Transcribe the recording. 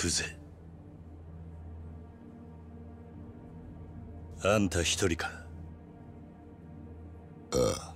クゼあんた一人か。ああ。